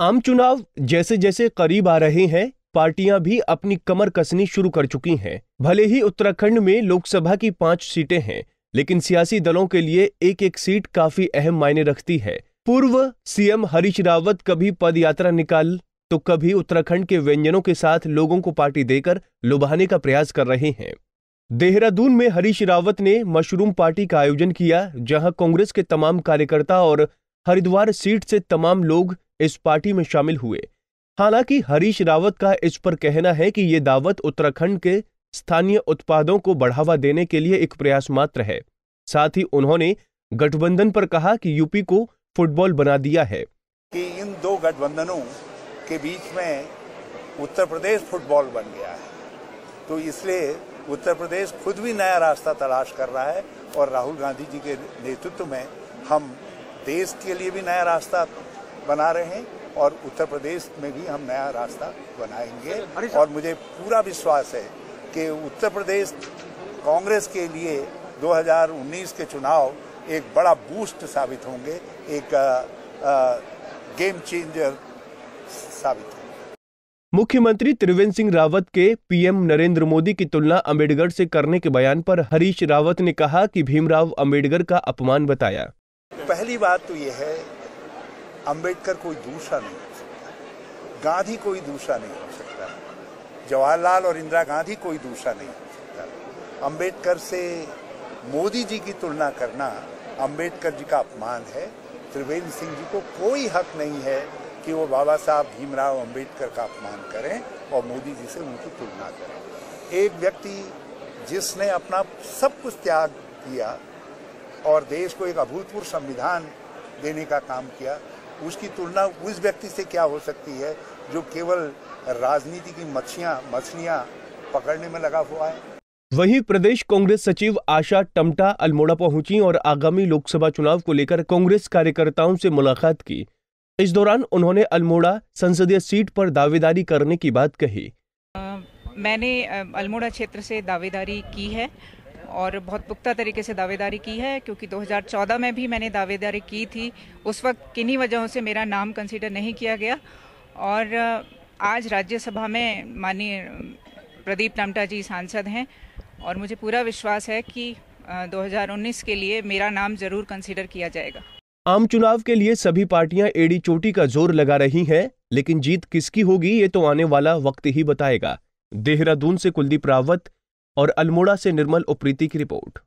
आम चुनाव जैसे जैसे करीब आ रहे हैं, पार्टियाँ भी अपनी कमर कसनी शुरू कर चुकी हैं। भले ही उत्तराखंड में लोकसभा की पाँच सीटें हैं, लेकिन सियासी दलों के लिए एक एक सीट काफ़ी अहम मायने रखती है। पूर्व सीएम हरीश रावत कभी पद यात्रा निकाल तो कभी उत्तराखंड के व्यंजनों के साथ लोगों को पार्टी देकर लुभाने का प्रयास कर रहे हैं। देहरादून में हरीश रावत ने मशरूम पार्टी का आयोजन किया, जहाँ कांग्रेस के तमाम कार्यकर्ता और हरिद्वार सीट से तमाम लोग इस पार्टी में शामिल हुए। हालाँकि हरीश रावत का इस पर कहना है कि ये दावत उत्तराखंड के स्थानीय उत्पादों को बढ़ावा देने के लिए एक प्रयास मात्र है। साथ ही उन्होंने गठबंधन पर कहा कि यूपी को फुटबॉल बना दिया है। कि इन दो गठबंधनों के बीच में उत्तर प्रदेश फुटबॉल बन गया है। तो इसलिए उत्तर प्रदेश खुद भी नया रास्ता तलाश कर रहा है और राहुल गांधी जी के नेतृत्व में हम देश के लिए भी नया रास्ता बना रहे हैं और उत्तर प्रदेश में भी हम नया रास्ता बनाएँगे। और मुझे पूरा विश्वास है कि उत्तर प्रदेश कांग्रेस के लिए 2019 के चुनाव एक बड़ा बूस्ट साबित होंगे एक आ, आ, गेम चेंजर साबित होंगे। मुख्यमंत्री त्रिवेंद्र सिंह रावत के पीएम नरेंद्र मोदी की तुलना अंबेडकर से करने के बयान पर हरीश रावत ने कहा कि भीमराव अंबेडकर का अपमान बताया। पहली बात तो यह है अंबेडकर कोई दूसरा नहीं हो सकता। गांधी कोई दूसरा नहीं हो सकता। जवाहरलाल और इंदिरा गांधी कोई दूसरा नहीं हो सकता। अंबेडकर से मोदी जी की तुलना करना अंबेडकर जी का अपमान है। त्रिवेंद्र सिंह जी को कोई हक नहीं है कि वो बाबा साहब भीमराव अंबेडकर का अपमान करें और मोदी जी से उनकी तुलना करें। एक व्यक्ति जिसने अपना सब कुछ त्याग किया और देश को एक अभूतपूर्व संविधान देने का काम किया उसकी तुलना उस व्यक्ति से क्या हो सकती है जो केवल राजनीति की मछियाँ मछलियाँ पकड़ने में लगा हुआ है? वहीं प्रदेश कांग्रेस सचिव आशा टमटा अल्मोड़ा पहुँची और आगामी लोकसभा चुनाव को लेकर कांग्रेस कार्यकर्ताओं से मुलाकात की। इस दौरान उन्होंने अल्मोड़ा संसदीय सीट पर दावेदारी करने की बात कही। आ, मैंने अल्मोड़ा क्षेत्र से दावेदारी की है। और बहुत पुख्ता तरीके से दावेदारी की है, क्योंकि 2014 में भी मैंने दावेदारी की थी। उस वक्त किन्हीं वजहों से मेरा नाम कंसिडर नहीं किया गया। और आज राज्यसभा में माननीय प्रदीप नामटा जी सांसद हैं और मुझे पूरा विश्वास है कि 2019 के लिए मेरा नाम ज़रूर कंसिडर किया जाएगा। आम चुनाव के लिए सभी पार्टियाँ एड़ी चोटी का ज़ोर लगा रही हैं, लेकिन जीत किसकी होगी ये तो आने वाला वक्त ही बताएगा। देहरादून से कुलदीप रावत और अल्मोड़ा से निर्मल उप्रीति की रिपोर्ट।